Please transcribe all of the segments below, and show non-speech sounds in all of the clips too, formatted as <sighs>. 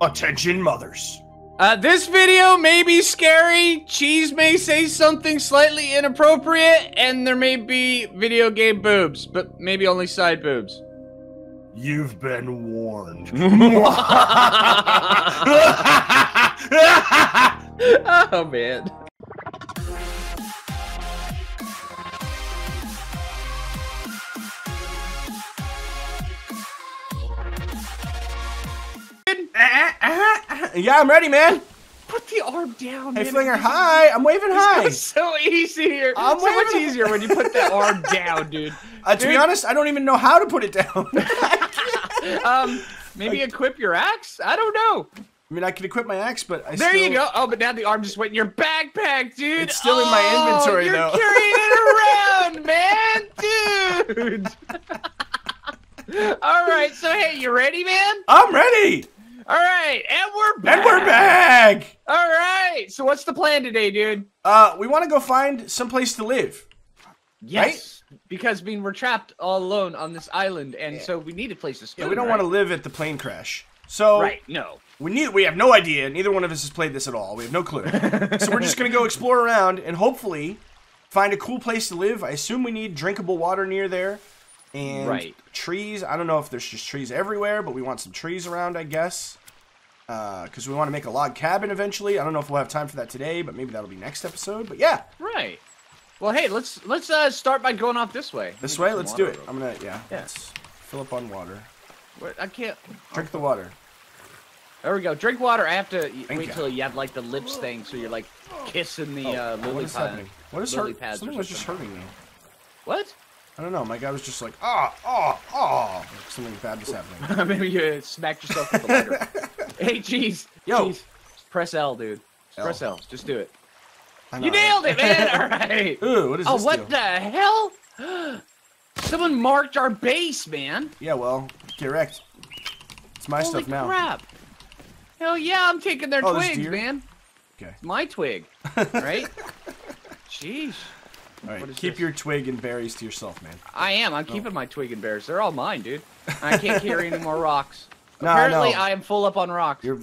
Attention mothers. Uh, this video may be scary, Cheese may say something slightly inappropriate, and there may be video game boobs, but maybe only side boobs. You've been warned. <laughs> <laughs> oh man. Yeah, I'm ready, man. Put the arm down. Hey, man. Phlinger, hi. I'm waving hi. It's <laughs> so easier. I'm so much easier when you put that arm down, dude. Uh, to be honest, I don't even know how to put it down. <laughs> Um, maybe equip your axe. I don't know. I mean, I can equip my axe, but I There still... you go. Oh, but now the arm just went in your backpack, dude. It's still in my Oh, inventory, you're though. carrying it around, <laughs> man, dude. All right. So hey, you ready, man? I'm ready. All right, and we're back. And we're back. All right. So what's the plan today, dude? Uh, we want to go find some place to live. Yes. Because I mean we're trapped all alone on this island, and so we need a place to stay. Yeah, we don't right? want to live at the plane crash. So Right. No. we need. We have no idea. Neither one of us has played this at all. We have no clue. <laughs> so we're just gonna go explore around and hopefully find a cool place to live. I assume we need drinkable water near there and Right. trees. I don't know if there's just trees everywhere, but we want some trees around, I guess. Because we want to make a log cabin eventually. I don't know if we'll have time for that today, but maybe that'll be next episode. But yeah, Right. Well, hey, let's let's uh, start by going off this way. this way. Let's do it. I'm gonna yeah. Yeah. Let's fill up on water. quick. I can't. Drink the water. There we go. Drink water. I have to Thank wait you. till you have like the lips thing, so you're like kissing the uh, Oh, what lily is pad. happening? What is lily hurt? Something was just hurting me. What? I don't know. My guy was just like, ah, ah, ah. Like something bad was happening. <laughs> Maybe you smacked yourself with the lighter. <laughs> hey, jeez. Yo. Just press L, dude. Just L. Press L. Just do it. You nailed it, man. <laughs> All right. Ooh, what is Oh, this what deal? the hell? <gasps> Someone marked our base, man. Yeah, well, get wrecked. It's my Holy stuff now. crap. Hell yeah, I'm taking their Oh, twigs, man. Okay. It's my twig, right? Jeez. All right. What is Keep this? your twig and berries to yourself, man. I am. I'm keeping my twig and berries. They're all mine, dude. I can't carry any more rocks. <laughs> No, Apparently, know. I am full up on rocks. You're. <laughs> <laughs>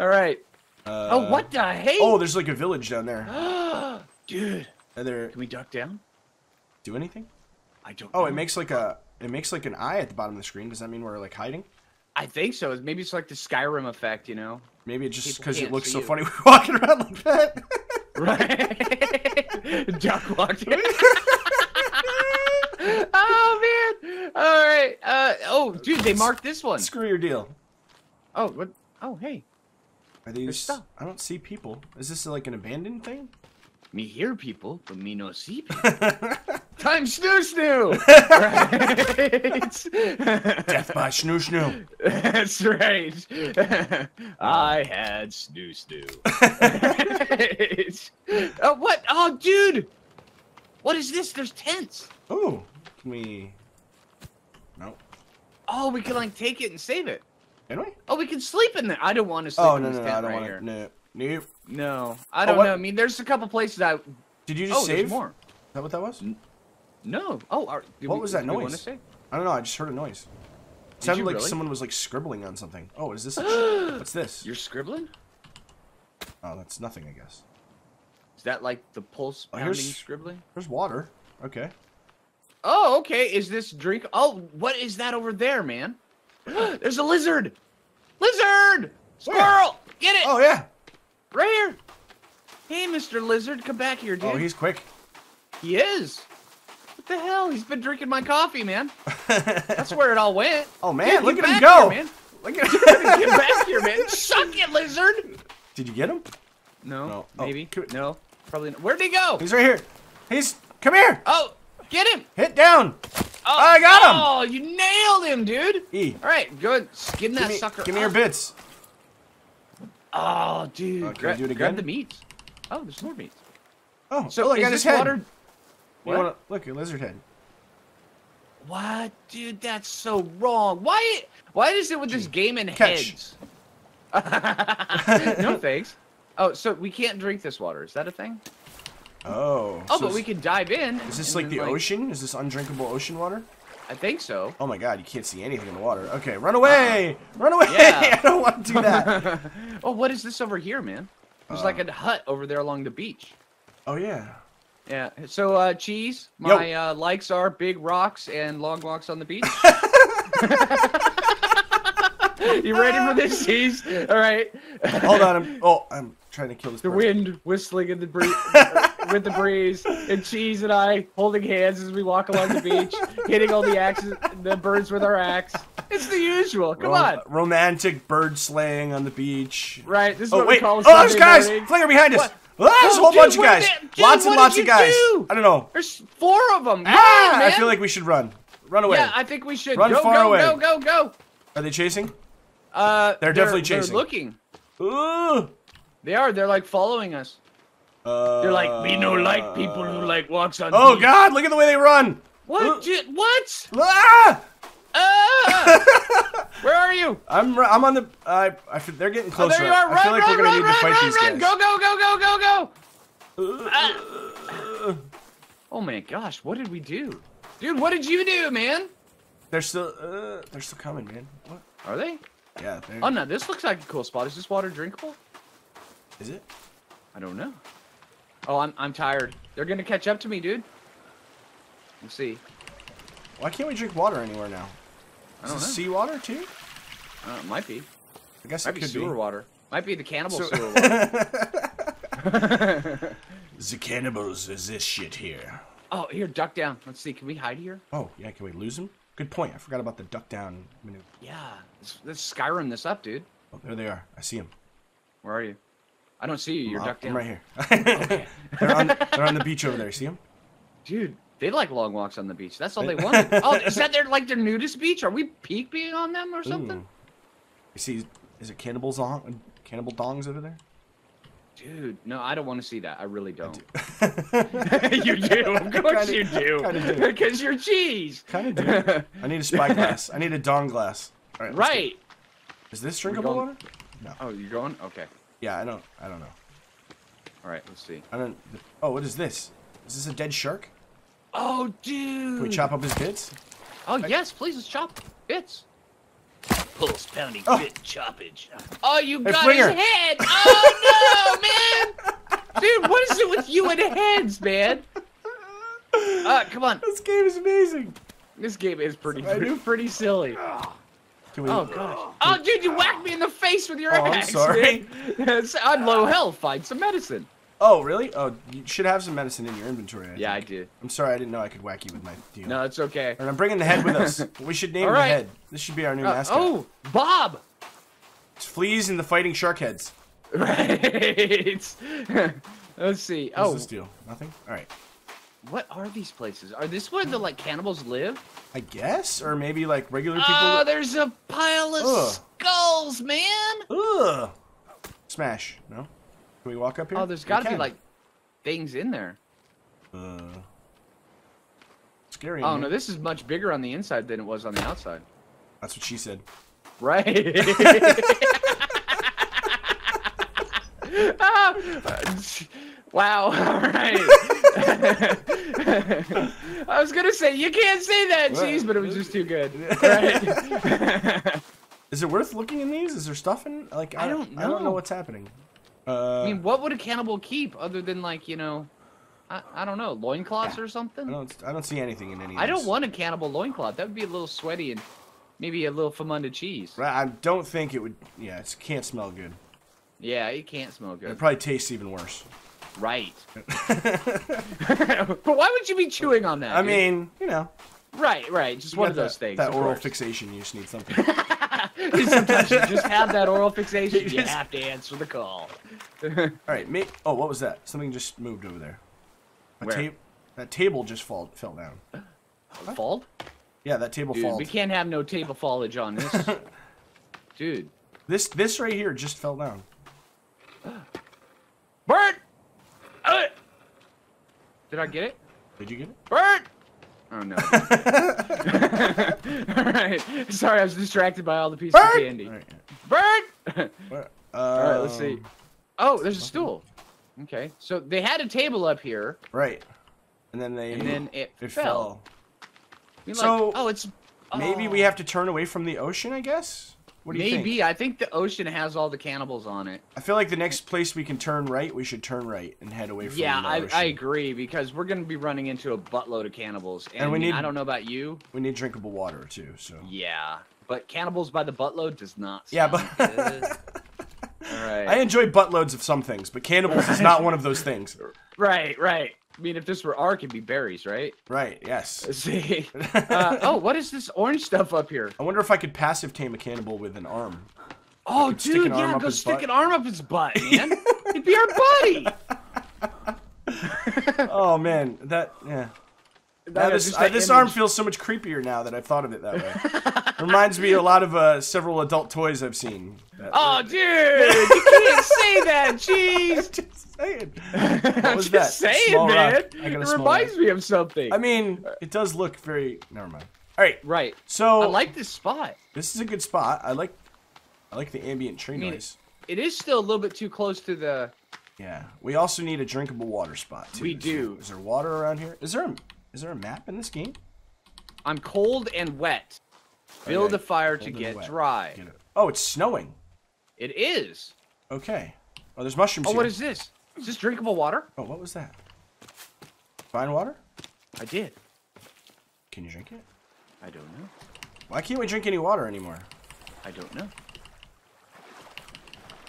all right. Uh, oh, what the hey? Oh, there's like a village down there. <gasps> dude. Are there Can we duck down? do anything? I don't. Oh, know. it makes like a it makes like an eye at the bottom of the screen. Does that mean we're like hiding? I think so. Maybe it's like the Skyrim effect, you know? Maybe it just because it looks so you. funny we're walking around like that. Right. <laughs> Duck walked in. <laughs> oh man. All right. Uh oh, dude, they marked this one. Screw your deal. Oh, what? Oh, hey. Are these? stuff. I don't see people. Is this like an abandoned thing? Me hear people, but me no see <laughs> people. Time snoo snoo. <laughs> right. Death by snoo snoo. That's right. I had snoo snoo. oh, <laughs> what? Oh, dude. What is this? There's tents. Oh, can we? No. Oh, we can like take it and save it. Can we? Oh, we can sleep in there. I don't want to sleep Oh in no this no no! tent I don't right want here. to. No. Nope. No, I oh, don't what- know. I mean, there's a couple places I. Did you just Oh, save? more. Is that what that was? No. Oh, are, What we- was that did we wanna noise? I don't know. I just heard a noise. It sounded like really? someone was like scribbling on something. Oh, is this? A, <gasps> what's this? You're scribbling? Oh, that's nothing, I guess. Is that like the pulse Oh, pounding here's- scribbling? There's water. Okay. Oh, okay. Is this drink? Oh, what is that over there, man? <gasps> There's a lizard. Lizard. Squirrel. Get it. Oh yeah. Right here. Hey, Mr. Lizard, come back here, dude. Oh, he's quick. He is. What the hell? He's been drinking my coffee, man. <laughs> That's where it all went. Oh man, Dude, look at him go. here, man. Look at <laughs> him. Get back here, man. Suck it, lizard. Did you get him? No, No. Oh, maybe. could- No, probably not. Where'd he go? He's right here. He's come here. Oh, get him. Hit down. Oh, I got him. Oh, you nailed him, dude. E. All right, good. Skin that Give me, sucker. give me your bits. Oh, dude. Oh, can Gra- we do it Grab the meat. Oh, there's more meat. Oh, So oh, look is at this his head. water? You What? wanna- look, your lizard head. What, dude? That's so wrong. Why? Why is it with this game in Catch. heads? <laughs> no thanks. Oh, so we can't drink this water. Is that a thing? Oh. Oh, so but we can dive in. Is this like then, the ocean? Is this undrinkable ocean water? I think so. Oh my god, you can't see anything in the water. Okay, run away! Run away! Yeah. <laughs> I don't want to do that. <laughs> oh, what is this over here, man? There's like a hut over there along the beach. oh yeah. Yeah. So, uh, cheese. My uh, likes are big rocks and long walks on the beach. <laughs> you ready for this, cheese? All right. Hold on. I'm, oh, I'm trying to kill this The bird. wind whistling in the breeze with the breeze, and cheese and I holding hands as we walk along the beach, hitting all the axes, the birds with our axe. It's the usual. Come Ro- on. Romantic bird slaying on the beach. Right. This is Oh what wait! we call Oh, a there's Sunday guys! morning. Phlinger behind us! What? There's a Oh, whole dude, bunch of guys. dude, lots and lots of guys. do? I don't know. There's four of them. Ah! man. I feel like we should run. Run away. Yeah, I think we should. Run go, far go, away. go, go, go. Are they chasing? Uh, They're definitely chasing. They're looking. Ooh. They are. They're like following us. Uh, They're like, we no like people who like walks on. Oh beach." God! Look at the way they run. Uh. What? Dude, what? Ah! Ah! <laughs> Where are you? I'm I'm on the. I I they're getting closer. Oh, there you are. I Run, feel like run, we're gonna run, need run, to fight run, these run. guys. Go, go, go, go, go, go. Ah. Oh my gosh, what did we do? Dude, what did you do, man? They're still. Uh, they're still coming, man. What? Are they? Yeah. They're, Oh no, this looks like a cool spot. Is this water drinkable? Is it? I don't know. Oh, I'm I'm tired. They're gonna catch up to me, dude. Let's see. Why can't we drink water anywhere now? I Is don't this know. seawater too? Uh, it might be. I guess Might it be could sewer be. water. Might be the cannibal So- sewer water. <laughs> The cannibals is this shit here. oh, here, duck down. Let's see. Can we hide here? Oh yeah, can we lose them? Good point. I forgot about the duck down maneuver. Yeah. Let's, let's Skyrim this up, dude. Oh, there they are. I see them. Where are you? I don't see you. You're ducked I'm right here. <laughs> they're on. They're on the beach over there. See them? Dude, they like long walks on the beach. That's all they want. <laughs> oh, is that their like their nudist beach? Are we peak being on them or something? Ooh. You see? Is it cannibals on? Cannibal dongs over there? Dude, no, I don't want to see that. I really don't. do. <laughs> you do, of course Kinda- you do, because you're cheese. kind of do. I need a spy glass. I need a dong glass. All right. let's go. Right. Is this drinkable water? No. Oh, you're going? Okay. Yeah, I don't. I don't know. All right. Let's see. I don't. Oh, what is this? Is this a dead shark? Oh, dude. Can we chop up his bits? Oh yes, please. Let's chop bits. Pulse pounding Oh. bit choppage. Oh, you Hey, got Phlinger. his head. Oh no, <laughs> man. Dude, what is it with you and heads, man? <laughs> Uh, come on. This game is amazing. This game is pretty I do. pretty silly. Can we? Oh gosh. Oh, dude, you whacked me in the face with your Oh, I'm sorry. <laughs> I'm low health. Find some medicine. Oh, really? Oh, you should have some medicine in your inventory. I Yeah, I think. did. I'm sorry, I didn't know I could whack you with my deal. No, it's okay. And I'm bringing the head with us. <laughs> We should name All the head. This should be our new Uh, mascot. oh, Bob. It's Phleese and the fighting shark heads. <laughs> Right. Let's see. What's Oh, this deal? Nothing? Alright. What are these places? Are this where the like cannibals live? I guess? Or maybe like regular people. Oh, there's a pile of Ugh. skulls, man. Ugh. Smash. No? Can we walk up here? Oh, there's got to be like things in there. Uh, scary. Oh here. no, this is much bigger on the inside than it was on the outside. That's what she said. Right. <laughs> <laughs> <laughs> Wow. All right. <laughs> I was gonna say you can't say that, What? cheese, but it was just too good. Right. <laughs> Is it worth looking in these? Is there stuff in? Like I I, don't know. I don't know know. what's happening. Uh, I mean, what would a cannibal keep other than like you know, I, I don't know, loincloths or I something? don't. I don't see anything in any. Of I don't want a cannibal loincloth. That would be a little sweaty and maybe a little famunda cheese. Right, I don't think it would. Yeah, it can't smell good. Yeah, it can't smell good. It probably tastes even worse. Right. <laughs> <laughs> but why would you be chewing on that? I dude? mean, you know, right, right. Just one of those that, things. That oral course. fixation, you just need something. <laughs> Sometimes you just have that oral fixation. You You have to answer the call. All right, mate. Oh, what was that? Something just moved over there. A Where? ta- that table just fall fell down. Fall? Yeah, that table Dude, we can't have no table foliage on this. Dude. This this right here just fell down. <gasps> Bert! Uh, Did I get it? Did you get it? Bert! Oh no. <laughs> <laughs> Alright. Sorry, I was distracted by all the pieces of candy. All right. Bert! Where- <laughs> Alright, let's see. um, Oh, there's a stool. Okay. So they had a table up here, Right. And then they and then it, it fell. fell. mean, So, like, oh, it's Maybe oh. we have to turn away from the ocean, I guess? What do you Maybe think? I think the ocean has all the cannibals on it. I feel like the next place we can turn right, we should turn right and head away from Yeah, the I, ocean. I agree because we're gonna be running into a buttload of cannibals, and, we need- I don't know about you. We need drinkable water, too, so... Yeah, but cannibals by the buttload does not. Yeah, but- good. <laughs> all right, I enjoy buttloads of some things, but cannibals is not one of those things. <laughs> right, right. I mean, if this were Ark, it'd be berries, right? Right, yes. Let's <laughs> see. <laughs> Uh, oh, what is this orange stuff up here? I wonder if I could passive tame a cannibal with an arm. Oh, dude, yeah, go stick butt. an arm up his butt, <laughs> man. He'd be our buddy. Oh, man, that... Yeah. Now That this, is uh, this arm feels so much creepier now that I've thought of it that way. Reminds me a lot of uh, several adult toys I've seen. that- Oh, dude, <laughs> you can't say that. Jeez. <laughs> Just saying. <laughs> I'm was just that? saying, Small rock. man. I got a It small reminds rock. me of something. I mean, it does look very. Never mind. All right, right. so I like this spot. this is a good spot. I like, I like the ambient tree mean, noise. It is still a little bit too close to the. Yeah, we also need a drinkable water spot too. We do. Is there water around here? Is there a is there a map in this game? I'm cold and wet. Build Okay, a fire to cold and get dry. Get it. Oh, it's snowing. It is. Okay. Oh, there's mushrooms Oh, here. what is this? Is this drinkable water? Oh, what was that? Fine water? I did. Can you drink it? I don't know. Why can't we drink any water anymore? I don't know.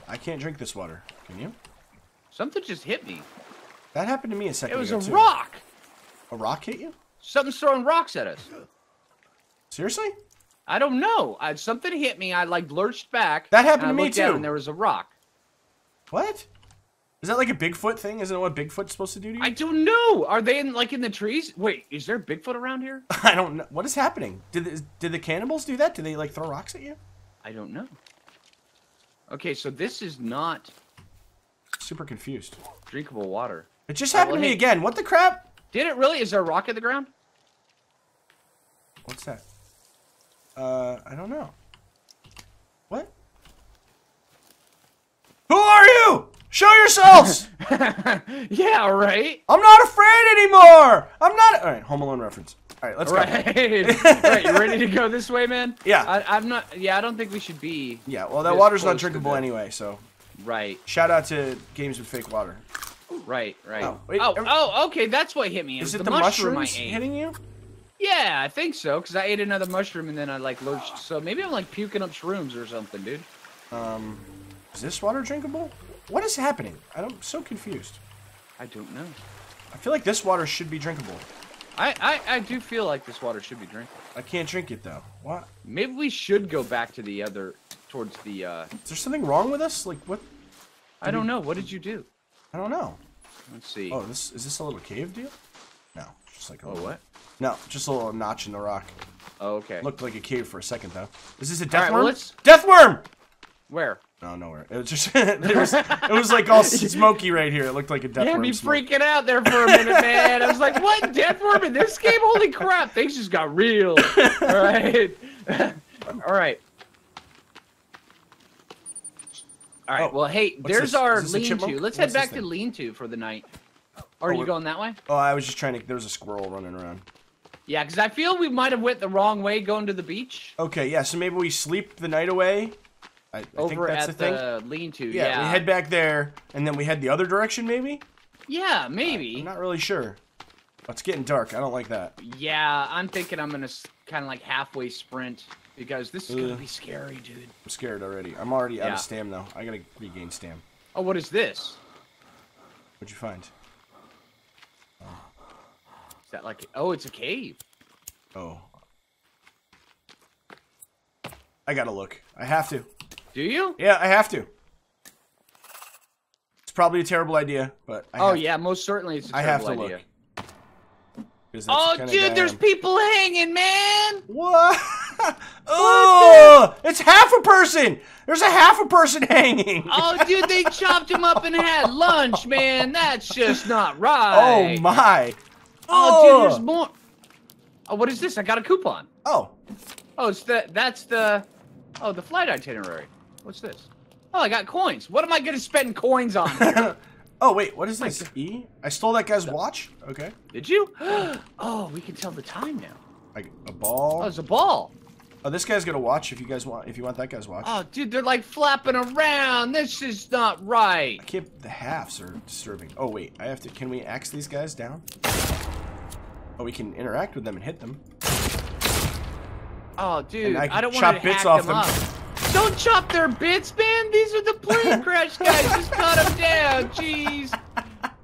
I can't drink this water. Can you? Something just hit me. That happened to me a second ago, It was ago, a too. rock. A rock hit you? Something's throwing rocks at us. Seriously? I don't know. I, something hit me. I like lurched back. That happened to me, too. And there was a rock. What? Is that like a Bigfoot thing? Isn't it what Bigfoot's supposed to do to you? I don't know. Are they in like in the trees? Wait, is there Bigfoot around here? <laughs> I don't know. What is happening? Did the, did the cannibals do that? Did they like throw rocks at you? I don't know. Okay, so this is not Super confused. drinkable water. It just happened well, to me hey- again. What the crap? Did it really? Is there a rock in the ground? What's that? Uh, I don't know. What? Who are you? Show yourselves! <laughs> yeah, right. I'm not afraid anymore. I'm not. All right, Home Alone reference. All right, let's go. Right. <laughs> right. You ready to go this way, man? Yeah. I, I'm not. Yeah, I don't think we should be. Yeah, well, that water's not drinkable anyway, so Right. shout out to games with fake water. Right. Right. Oh, Oh. wait, Oh. are- okay. That's what hit me. It Is it the, the, mushroom I ate. hitting you? Yeah, I think so. Cause I ate another mushroom and then I like lurched. So maybe I'm like puking up shrooms or something, dude. Um, is this water drinkable? What is happening? I'm so confused. I don't know. I feel like this water should be drinkable. I, I I do feel like this water should be drinkable. I can't drink it though. What? Maybe we should go back to the other, towards the. uh Is there something wrong with us? Like what? I don't know. What did you do? I don't know. Let's see. Oh, this is this a little cave deal? No, just like a Oh, little, what? No, just a little notch in the rock. Oh, okay. Looked like a cave for a second though. Is this a death right, worm? well, Death worm! Where? No, nowhere. It was just <laughs> it was it was like all <laughs> smoky right here. It looked like a death Yeah, worm. me smoke. freaking out there for a minute, man. I was like, "What death worm in this game? Holy crap! Things just got real." <laughs> All right, all right, all right. Oh, well, hey, there's this? our Is this a lean-to. Let's head back to lean-to for the night. Or Oh, are you going that way? Oh, I was just trying to. There was a squirrel running around. Yeah, because I feel we might have went the wrong way going to the beach. Okay, yeah. So maybe we sleep the night away. I, I think over that's at the thing. the lean-to. yeah, Yeah, we head back there, and then we head the other direction. Maybe. Yeah, maybe. I'm not really sure. Oh, it's getting dark. I don't like that. Yeah, I'm thinking I'm gonna kind of like halfway sprint because this is gonna be scary, dude. I'm scared already. I'm already out Yeah. of stam though. I gotta regain stam. Oh, what is this? What'd you find? Is that like? Oh, it's a cave. Oh. I gotta look. I have to. Do you? Yeah, I have to. It's probably a terrible idea, but I oh yeah, most certainly it's a I have terrible to idea. look. 'Cause that's the Oh, kinda dude, guy there's people hanging, man. What? <laughs> oh, it's half a person. There's a half a person hanging. Oh, <laughs> dude, they chopped him up and had lunch, man. That's just not oh, right. Oh my. Oh, dude, Oh. there's more. Oh, what is this? I got a coupon. Oh, Oh, it's the that's the oh the flight itinerary. What's this? Oh, I got coins. What am I gonna spend coins on? <laughs> oh wait, what is this? E? I stole that guy's watch. Okay. Did you? <gasps> Oh, we can tell the time now. Like a Oh, ball. there's a ball. Oh, this guy's gonna watch if you guys want. If you want that guy's watch. Oh, dude, they're like flapping around. This is not right. I can't. The halves are disturbing. Oh wait, I have to. Can we axe these guys down? Oh, we can interact with them and hit them. Oh, dude, I I, don't want to bits hack off them, them. Up. Don't chop their bits, man. These are the plane <laughs> crash guys. Just cut them down. Jeez.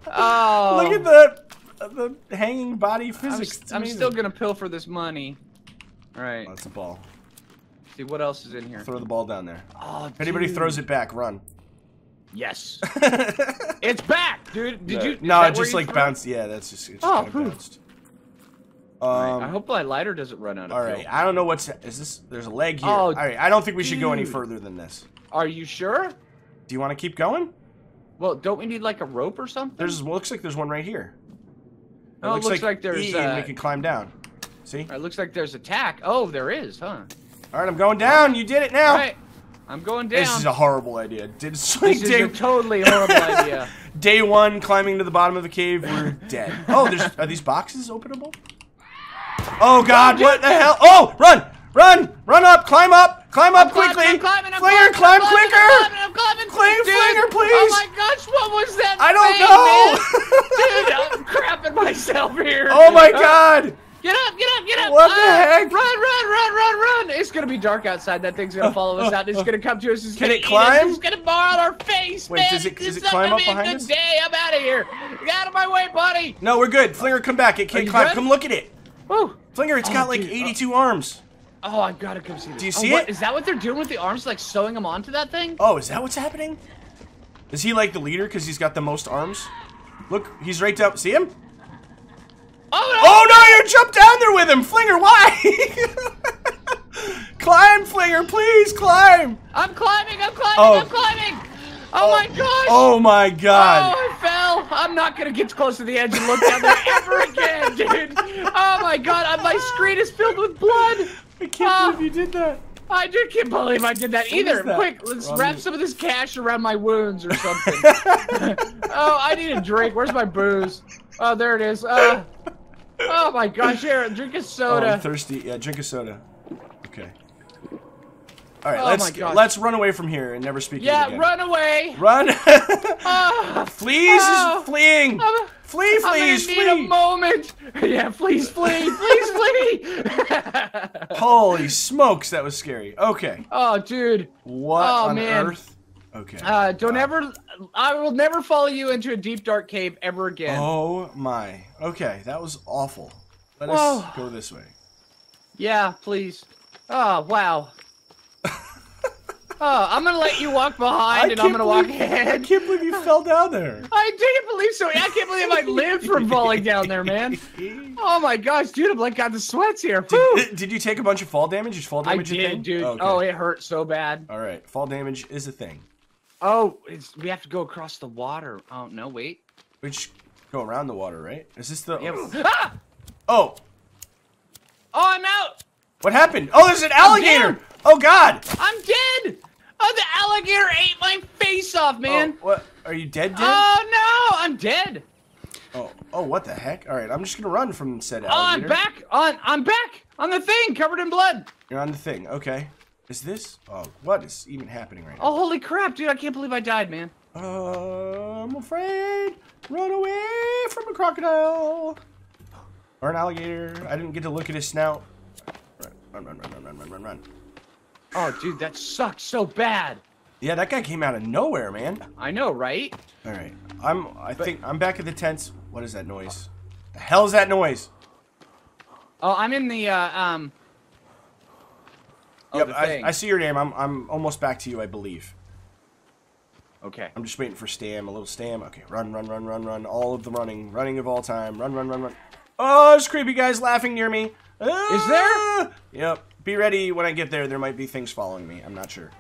Oh. Look at the the hanging body I'm, physics. I'm still gonna pilfer this money. All right. Oh, it's a ball. See what else is in here. Throw the ball down there. Oh, If anybody dude. throws it back, run. Yes. <laughs> it's back, dude. Did you? is No, it just like threw it? bounced. Yeah, that's just. It just Oh, kind of bounced. All right, Um, I hope my lighter doesn't run out of all fuel. I don't know what's. Is this? There's a leg here. Oh, all right. I don't think we should go any further than this. Are you sure? Do you want to keep going? Well, don't we need like a rope or something? There's. Well, looks like there's one right here. Oh, it looks like there's, E and we uh, can climb down. See? It looks like there's attack. Oh, there is, huh? All right, I'm going down. You did it now. All right, I'm going down. This is a horrible idea. Did <laughs> This like is day, a totally horrible <laughs> idea. day one climbing to the bottom of the cave, we're <laughs> dead. Oh, there's are these boxes openable? Oh God! What the hell? Oh, run, run, run up, climb up, climb up I'm climbing, quickly. I'm climbing, I'm Phlinger, climbing, climb I'm climbing, quicker. I'm climbing, I'm climbing. Climb, Dude, Phlinger, please. Oh my gosh, what was that? I don't thing, know. <laughs> Dude, I'm crapping myself here. oh my God! Get up, get up, get up! What the Uh, heck? Run, run, run, run, run! It's gonna be dark outside. That thing's gonna follow us out. It's gonna come to us. It's Can gonna it eat us, climb? It's gonna bar on our face, Wait, man. does it- does It's it not climb gonna up be a behind good us? day. I'm out of here. Get out of my way, buddy. No, we're good. Phlinger, come back. It can't climb. good? Come look at it. Woo. Phlinger, it's Oh, got like dude, uh, 82 arms. Oh, I've got to come see this. Do you Oh, see what- it? Is that what they're doing with the arms? Like sewing them onto that thing? Oh, is that what's happening? Is he like the leader because he's got the most arms? Look, he's right down. See him? Oh no! Oh no, you jumped down there with him, Phlinger. Why? <laughs> climb, Phlinger, please climb. I'm climbing. I'm climbing. Oh. I'm climbing. Oh, my oh, gosh! Oh my God. Oh! I'm not gonna get close to the edge and look down there ever again, dude! Oh my god, uh, my screen is filled with blood! I can't Ah. believe you did that. I just can't believe I did that either. that? Quick, let's wrap some of this cash around my wounds or something. <laughs> oh, I need a drink. Where's my booze? Oh, there it is. Uh, oh my gosh, here, drink a Oh, I'm soda. thirsty. Yeah, drink a soda. All right, Oh let's let's run away from here and never speak yeah, again. run away! Run. <laughs> Ah, Phleese Oh. is fleeing. I'm, Flee, I'm gonna need a moment. <laughs> Yeah, please flee, please flee. <laughs> Holy smokes, that was scary. Okay. oh, dude. What Oh, on man. earth? Okay. Uh, don't ever. I will never follow you into a deep dark cave ever again. Oh my. Okay, that was awful. Let Whoa. us go this way. Yeah, please. Oh wow. Oh, I'm gonna let you walk behind, and I'm gonna walk ahead. I can't believe you <laughs> fell down there. I didn't believe so. I can't believe I lived from falling down there, man. <laughs> Oh my gosh, dude, I'm like got the sweats here. Did, did you take a bunch of fall damage? Is fall I damage a thing? did, dude. Okay. Oh, it hurt so bad. All right. Fall damage is a thing. Oh, it's, we have to go across the water. Oh no, wait. We just go around the water, right? Is this the? Yeah. <gasps> Ah! Oh, Oh, I'm out. what happened? Oh, there's an alligator. Oh God. I'm dead. Oh, the alligator ate my face off, man. Oh, what? Are you dead? Dead? Oh no, I'm dead. oh. Oh, what the heck? All right, I'm just gonna run from said alligator. Oh, I'm back on. I'm back on the thing covered in blood. You're on the thing. Okay. Is this? Oh, what is even happening right now? Oh, holy crap, dude! I can't believe I died, man. Uh, I'm afraid. Run away from a crocodile. Or an alligator. I didn't get to look at his snout. Run, run, run, run, run, run, run, run. Oh, dude, that sucks so bad. Yeah, that guy came out of nowhere, man. I know, right? All right, I'm. I think I'm back at the tents. What is that noise? The hell is that noise? Oh, I'm in the uh, um. Oh, yep, I. I see your name. I'm. I'm almost back to you, I believe. Okay. I'm just waiting for Stam. A little Stam. Okay, run, run, run, run, run. All of the running, running of all time. Run, run, run, run. Oh, there's creepy guys laughing near me. Is there? Ah! Yep. Be ready when I get there. There might be things following me. I'm not sure.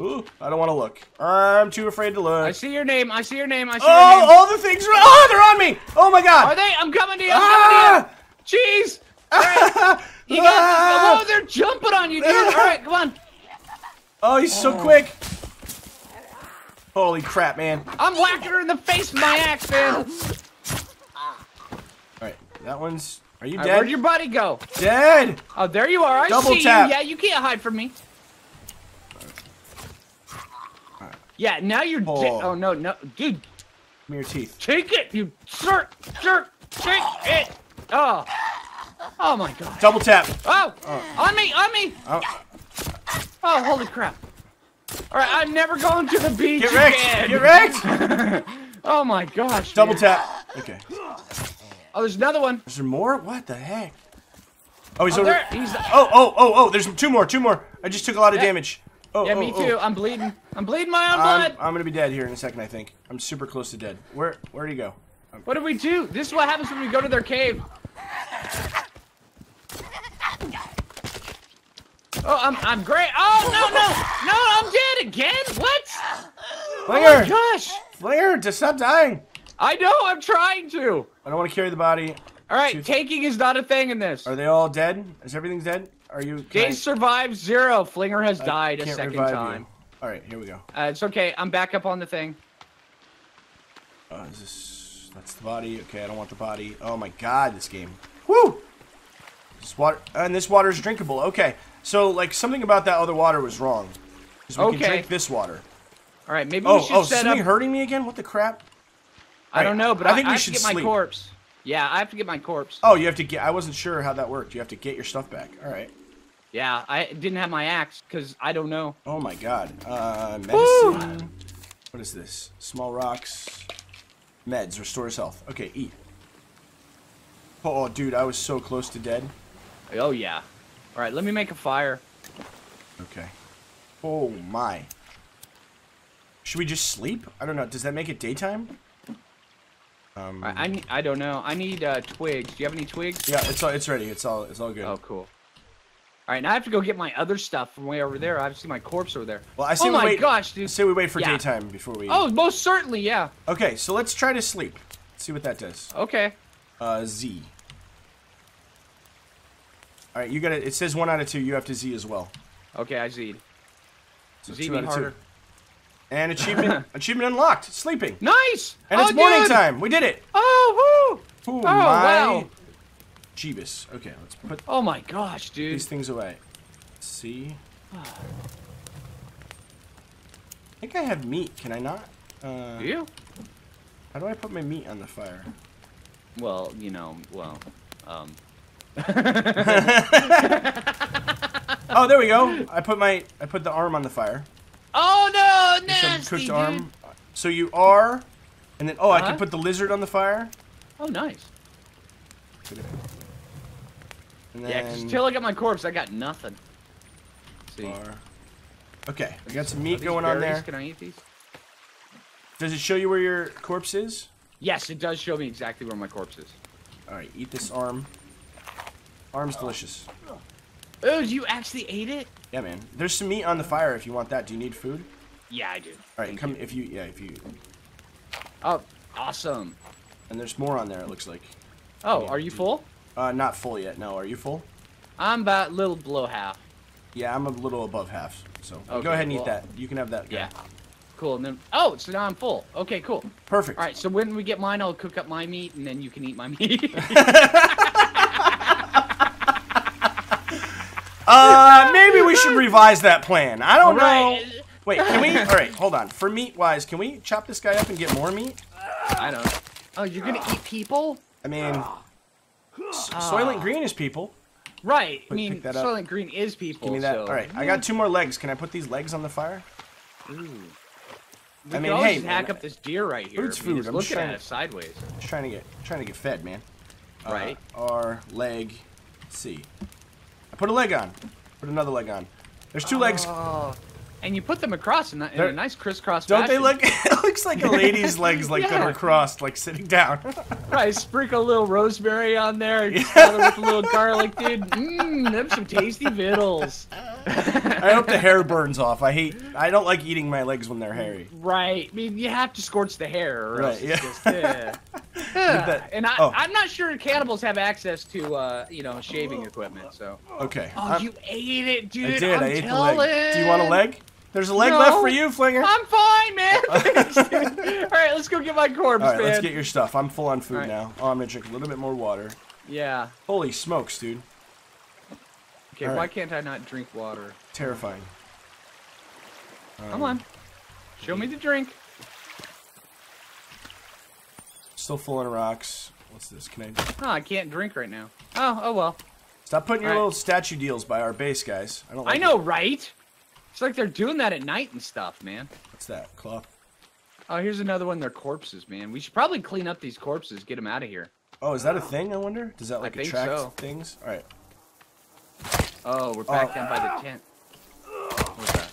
Ooh, I don't want to look. I'm too afraid to look. I see your name. I see your name. I see oh, your name. Oh, all the things. Are, oh, they're on me. Oh my God. Are they? I'm coming to you. I'm Ah! coming to you. Jeez. <laughs> You got Ah! Oh, they're jumping on you, dude. All right, come on. Oh, he's so quick. Holy crap, man. I'm whacking her in the face with my axe, man. That one's Are you All right, dead? where'd your buddy go? Dead. Oh, there you are. I Double see tap. you. Yeah, you can't hide from me. Yeah, now you're. Oh. Oh. oh no, no, dude, Give me your teeth. take it, you jerk, jerk, take it. Oh, oh my god. Double tap. Oh, oh, on me, on me. Oh, Oh, holy crap. All right, I'm never going to the beach get wrecked. again. Get wrecked. <laughs> Oh my gosh. Double man. tap. Okay. Oh, there's another one. Is there more? What the heck? Oh, he's Oh, over. there. He's. Oh, oh, oh, oh. There's two more. Two more. I just took a lot of Yeah. damage. Oh, Yeah, oh, me oh. too. I'm bleeding. I'm bleeding my own I'm, blood. I'm gonna be dead here in a second. I think I'm super close to dead. Where Where'd he go? What do we do? This is what happens when we go to their cave. Oh, I'm I'm great. Oh no no no! I'm dead again. What? Oh my gosh! Phlinger, just stop dying. I know. I'm trying to. I don't want to carry the body. All right, taking is not a thing in this. Are they all dead? Is everything dead? Are you? can I- survived zero. Phlinger has I died a second you. time. All right, here we go. Uh, it's okay. I'm back up on the thing. Uh, is this? That's the body. Okay, I don't want the body. Oh my God, this game. Woo! This water and this water is drinkable. Okay, so like something about that other water was wrong. 'Cause we can drink this water. All right, maybe Oh, we should oh, set something up. hurting me again? What the crap? I don't know, but I I, think I we have should to get sleep. my corpse. Yeah, I have to get my corpse. Oh, you have to get. I wasn't sure how that worked. You have to get your stuff back. All right. Yeah, I didn't have my axe because I don't know. Oh my God. Uh, Woo! medicine. What is this? Small rocks. Meds restores health. Okay, eat. Oh, dude, I was so close to dead. Oh yeah. All right, let me make a fire. Okay. Oh my. Should we just sleep? I don't know. Does that make it daytime? Um. I I, I don't know. I need uh, twigs. Do you have any twigs? yeah, it's all. It's ready. It's all. It's all good. Oh, cool. All right, now I have to go get my other stuff from way over there. I have to see my corpse over there. Well, I say oh my wait. gosh, I dude. say we wait for Yeah. daytime before we. Oh, most certainly, yeah. Okay, so let's try to sleep. Let's See what that does. Okay. Uh, Z. All right, you got to It says one out of two. You have to Z as well. Okay, I Z'd. So Z two out of harder. two. And achievement. <laughs> achievement unlocked. Sleeping. Nice! And oh, it's morning dude! time. We did it. Oh, woo! Ooh, Oh, my wow. Jeebus. Okay, let's put Oh my gosh, dude. these things away. See. I think I have meat. Can I not? Uh, Do you? How do I put my meat on the fire? Well, you know, well, um. <laughs> Oh, there we go. I put my I put the arm on the fire. Oh no, Some nasty, cooked dude. arm. So you are, and then oh, I Uh-huh. can put the lizard on the fire. Oh, nice. And Yeah, then until I got my corpse, I got nothing. see. are- Okay, we got some meat going on there. Can I eat these? Does it show you where your corpse is? Yes, it does show me exactly where my corpse is. All right, eat this arm. Arm's delicious. Oh, you actually ate it? Yeah, man. There's some meat on the fire if you want that. Do you need food? Yeah, I do. All right, Thank come you. if you yeah if you Oh, awesome. and there's more on there. It looks like. Oh, Yeah. are you full? Uh, not full yet. No, are you full? I'm about a little below half. Yeah, I'm a little above half. So Okay, go ahead and eat that. You can have that. guy. Yeah. Cool. And then oh, so now I'm full. Okay, cool. Perfect. All right. So when we get mine, I'll cook up my meat, and then you can eat my meat. <laughs> <laughs> Uh, maybe we should <laughs> revise that plan. I don't know. Wait, can we? All right, hold on. For meat wise, can we chop this guy up and get more meat? I don't. Oh, you're gonna eat people? I mean, S- Soylent Green is people. Right. I mean, that up. Soylent Green is people. Give me that. So. All right, I got two more legs. Can I put these legs on the fire? Ooh. We I could mean, always hey, just hack man, up this deer right here. food's I mean, food. just I'm looking just at trying it sideways. Just trying to get trying to get fed, man. Uh, Right. R leg. Let's see. I put a leg on. Put another leg on. There's two legs. Oh. And you put them across in, a- in a nice crisscross Don't they look? <laughs> It looks like a lady's legs, like that are crossed, like sitting down. <laughs> Right, sprinkle a little rosemary on there, and smother with a little garlic, dude. Mmm, them some tasty vittles. <laughs> <laughs> I hope the hair burns off. I hate. I don't like eating my legs when they're hairy. Right, I mean, you have to scorch the hair, or Right, yeah. just. Yeah. that- <laughs> And I, oh. I'm not sure cannibals have access to, uh, you know, shaving equipment, so. Okay. Oh, I'm- you ate it, dude. I did. I'm I ate the leg. Do you want a leg? There's a leg No. left for you, Phlinger. I'm fine, man. <laughs> Thanks. All right, let's go get my corpse, All right, man. let's get your stuff. I'm full on food right. now. Oh, I'm gonna drink a little bit more water. Yeah. Holy smokes, dude. Okay, All why right. can't I not drink water? Terrifying. Come um, on. Show me the drink. Still full of rocks. What's this? Can I Oh, I can't drink right now. Oh, oh well. stop putting your All right. little statue deals by our base, guys? I don't. Like I it. know, right? It's like they're doing that at night and stuff, man. What's that? Cloth. Oh, here's another one. They're corpses, man. We should probably clean up these corpses, get them out of here. Oh, is that a thing? I wonder. Does that like attract so. things? All right. Oh, we're back Oh. down by the tent. What's that?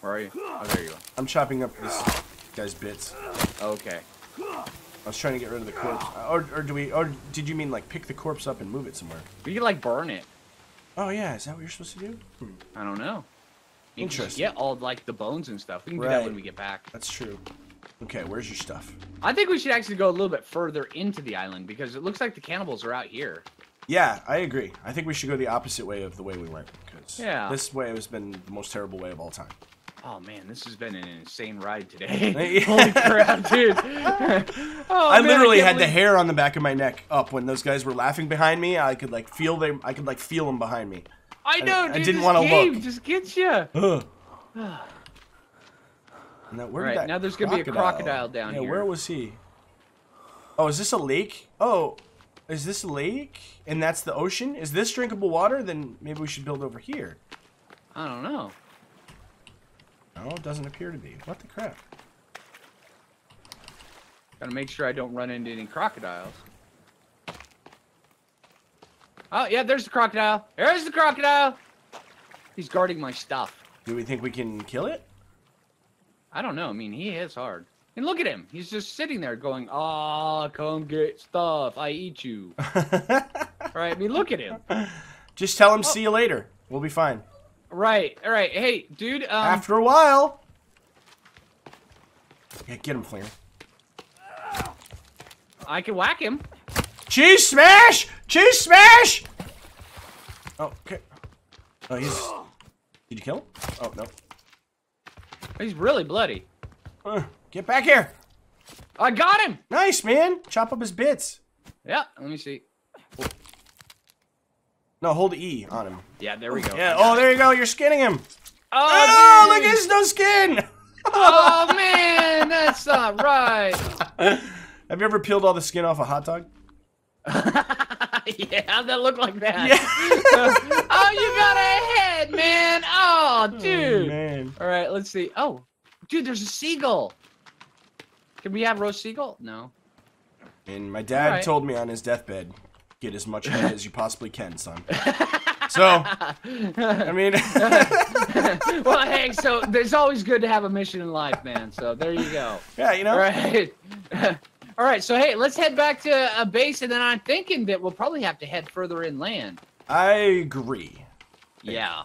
Where are you? Oh, there you go. I'm chopping up this guy's bits. Okay. I was trying to get rid of the corpse. Uh, Or, or do we? Or did you mean like pick the corpse up and move it somewhere? We could like burn it. Oh yeah, is that what you're supposed to do? Hmm. I don't know. You Interesting. Get all like the bones and stuff. We can do that when we get back. That's true. Okay, where's your stuff? I think we should actually go a little bit further into the island because it looks like the cannibals are out here. Yeah, I agree. I think we should go the opposite way of the way we went because Yeah. this way has been the most terrible way of all time. Oh man, this has been an insane ride today. <laughs> <laughs> Holy crap, dude! <laughs> oh, I man, literally can't had the hair on the back of my neck up when those guys were laughing behind me. I could like feel them. I could like feel them behind me. I know, I dude. didn't wanna look. Just get you. <sighs> Now, where Right, now there's gonna be a crocodile down yeah, here. where was he? Oh, is this a lake? Oh, is this a lake? And that's the ocean? Is this drinkable water? Then maybe we should build over here. I don't know. No, it doesn't appear to be. What the crap? Gotta make sure I don't run into any crocodiles. Oh, yeah, there's the crocodile. There's the crocodile. He's guarding my stuff. Do we think we can kill it? I don't know. I mean, he is hard. And look at him. He's just sitting there going, Ah, come get stuff. I eat you. <laughs> right? I mean, look at him. Just tell him see you later. We'll be fine. Right. All right. Hey, dude. Um, After a while. Yeah, get him, Flair. I can whack him. Cheese smash! Cheese smash! Oh, okay. Oh, he's. Did you kill him? Oh no. He's really bloody. Uh, get back here! I got him. Nice, man. Chop up his bits. Yeah. Let me see. No, hold E on him. Yeah. There we go. Yeah. Oh, there you go. You're skinning him. Oh, Oh, look, there's no skin. <laughs> Oh man, that's not right. <laughs> Have you ever peeled all the skin off a hot dog? <laughs> <laughs> yeah, how'd that look like that? Yeah. <laughs> oh, you got a head, man. Oh, oh, dude. man. All right, let's see. Oh, dude, there's a seagull. Can we have roast seagull? No. And my dad Alright. told me on his deathbed, get as much head as you possibly can, son. <laughs> So, I mean, well, hey, so there's always good to have a mission in life, man. So there you go. yeah, you know. All right. All right, so hey, let's head back to a base, and then I'm thinking that we'll probably have to head further inland. I agree. Yeah.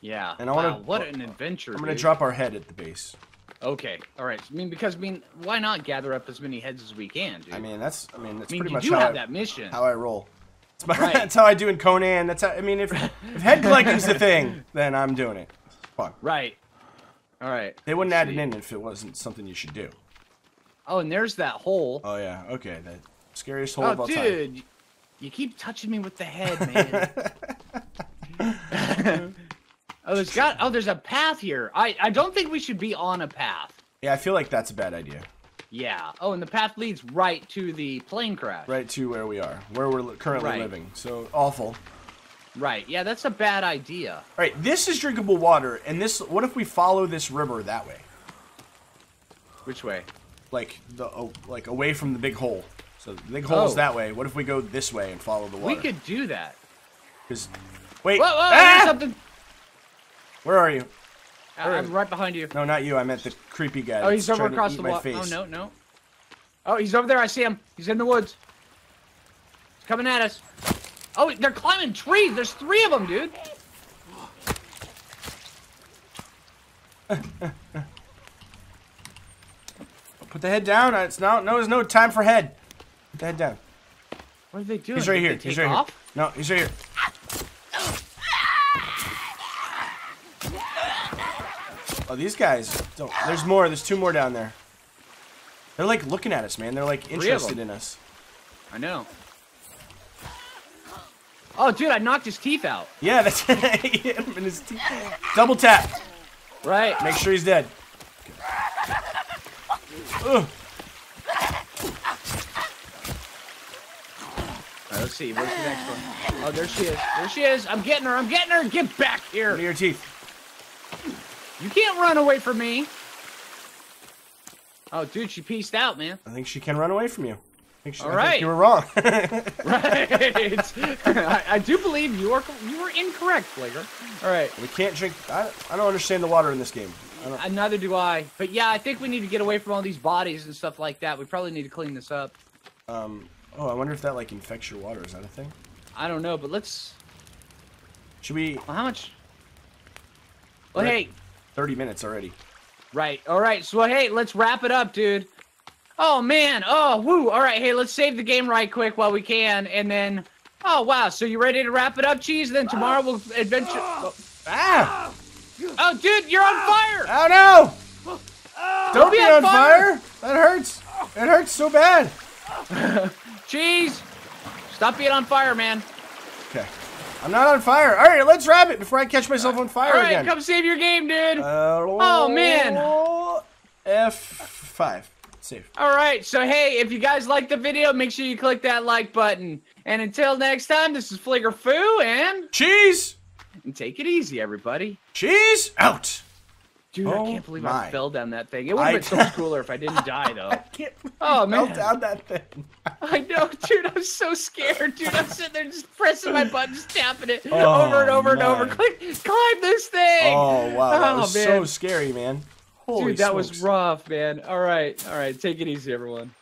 Yeah. And I wanna- what an adventure. I'm gonna dude. drop our head at the base. Okay. All right. I mean, because I mean, why not gather up as many heads as we can, dude? I mean, that's I mean that's I mean, pretty you much do how have I, that mission. how I roll. It's my, Right. that's how I do in Conan. That's how I mean if if head collecting's the thing, then I'm doing it. Fun. Right. All right. They wouldn't add it in if it wasn't something you should do. Oh, and there's that hole. Oh yeah, okay. The scariest hole Oh, of all time. dude, you- you keep touching me with the head, man. <laughs> <laughs> oh, there's got. Oh, there's a path here. I I don't think we should be on a path. Yeah, I feel like that's a bad idea. Yeah. Oh, and the path leads right to the plane crash. Right to where we are, where we're currently Right. living. So awful. Right. Yeah, that's a bad idea. All right, this is drinkable water, and this. What if we follow this river that way, Which way? Like the oh, like away from the big hole? So the big hole's Oh. that way. What if we go this way and follow the water? We could do that. Cause wait, Whoa, whoa, ah! something. where are you? I- I'm right behind you. No, not you. I meant the creepy guy. Oh, he's over across the wall. Oh no, no. Oh, he's over there. I see him. He's in the woods. He's coming at us. Oh, they're climbing trees. There's three of them, dude. <laughs> Put the head down. It's now. No, there's no time for head. Put the head down. What are they doing? He's right Did here. He's right off? here. No, he's right here. Oh, these guys don't. There's more. There's two more down there. They're like looking at us, man. They're like interested in us. I know. Oh, dude, I knocked his teeth out. Yeah, that's <laughs> he hit him in his teeth. Double tap. Right. Make sure he's dead. Ugh. Right, let's see. Where's the next one? Oh, there she is. There she is. I'm getting her. I'm getting her. Get back here. What your teeth? You can't run away from me. Oh, dude, she pieced out, man. I think she can run away from you. I think, she, All I right. think you were wrong. <laughs> Right. <laughs> I, I do believe you are you were incorrect, Flaker. All right. we can't drink. I, I don't understand the water in this game. I Uh, neither do I. But yeah, I think we need to get away from all these bodies and stuff like that. We probably need to clean this up. um. Oh, I wonder if that like infects your water. Is that a thing? I don't know, but let's. Should we? Well, how much? Well, Right. hey. Thirty minutes already. Right. All right. So hey, let's wrap it up, dude. Oh man. Oh woo. All right. Hey, let's save the game right quick while we can, and then. Oh wow. So you ready to wrap it up, cheese? Then tomorrow we'll adventure. Oh, Ah! Oh, dude, you're on fire. Oh no! Don't be on on fire. That hurts. It hurts so bad. <laughs> Cheese. Stop being on fire, man. Okay. I'm not on fire. All right, let's wrap it before I catch myself on fire All right, again. come save your game, dude. Uh, Oh, man. F5. Save. All right, so hey, if you guys like the video, make sure you click that like button. And until next time, this is Phlinger Foo, and, Cheese! And take it easy, everybody. Cheese out! Dude, Oh I can't believe my. I fell down that thing. It would have been so much <laughs> cooler if I didn't die, though. I Can't Oh, melt man. down that thing. I know, dude. I'm so scared, dude. I'm sitting there just pressing my buttons, tapping it Oh, over and over and over. Click, climb this thing. Oh, wow. That Oh, was man. so scary, man. Holy dude, that was rough, man. All right, all right. Take it easy, everyone.